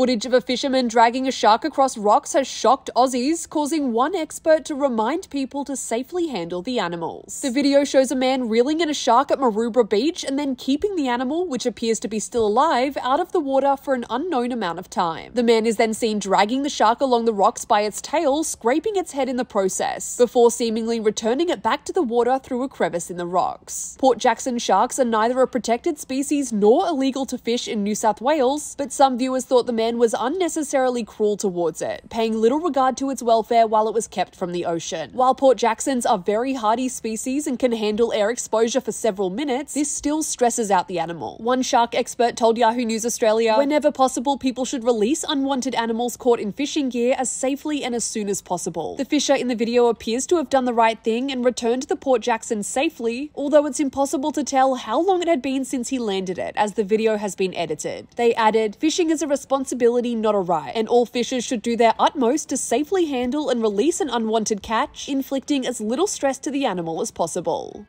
Footage of a fisherman dragging a shark across rocks has shocked Aussies, causing one expert to remind people to safely handle the animals. The video shows a man reeling in a shark at Maroubra Beach and then keeping the animal, which appears to be still alive, out of the water for an unknown amount of time. The man is then seen dragging the shark along the rocks by its tail, scraping its head in the process, before seemingly returning it back to the water through a crevice in the rocks. Port Jackson sharks are neither a protected species nor illegal to fish in New South Wales, but some viewers thought the man was unnecessarily cruel towards it, paying little regard to its welfare while it was kept from the ocean. While Port Jacksons are very hardy species and can handle air exposure for several minutes, this still stresses out the animal. One shark expert told Yahoo News Australia, whenever possible, people should release unwanted animals caught in fishing gear as safely and as soon as possible. The fisher in the video appears to have done the right thing and returned the Port Jackson safely, although it's impossible to tell how long it had been since he landed it, as the video has been edited. They added, Fishing is a not a right, and all fishers should do their utmost to safely handle and release an unwanted catch, inflicting as little stress to the animal as possible.